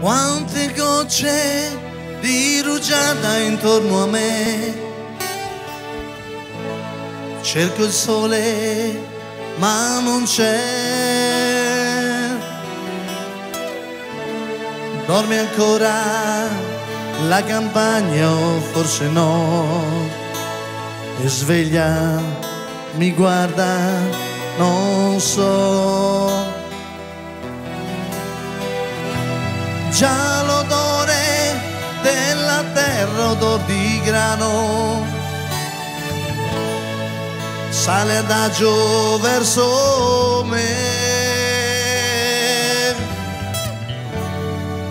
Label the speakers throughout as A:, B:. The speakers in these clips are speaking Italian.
A: Quante gocce di rugiada intorno a me. Cerco il sole, ma non c'è. Dorme ancora la campagna o forse no. E sveglia, mi guarda, non so. Già l'odore della terra, odor di grano, sale adagio verso me.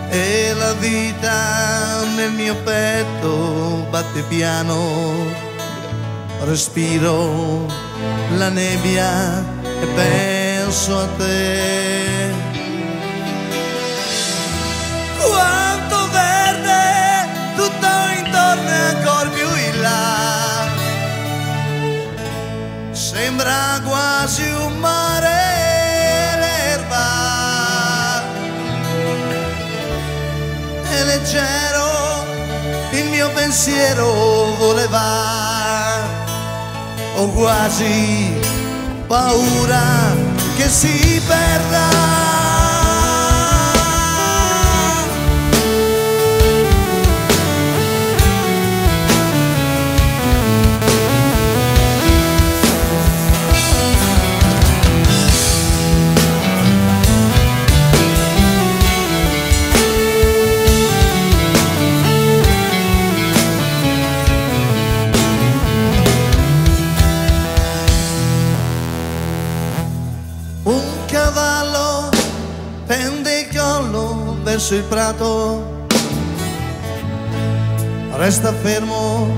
A: E la vita nel mio petto batte piano, respiro la nebbia e penso a te. Quasi un mare l'erba. È leggero il mio pensiero voleva. Ho quasi paura che si perda cavallo pende il collo verso il prato, resta fermo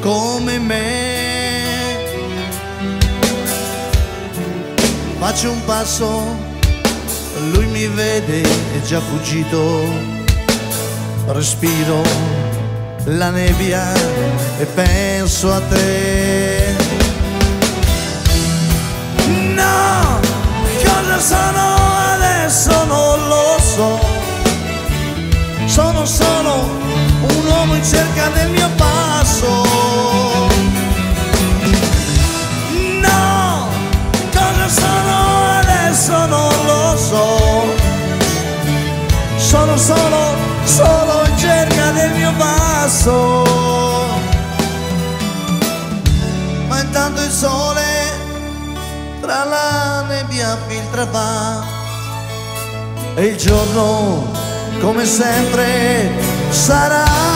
A: come me. Faccio un passo, lui mi vede, è già fuggito. Respiro la nebbia e penso a te. Cosa sono adesso non lo so. Sono solo un uomo in cerca del mio passo. No, cosa sono adesso non lo so. Sono solo, solo in cerca del mio passo. Ma intanto il sole tra la nebbia filtrava. E il giorno come sempre sarà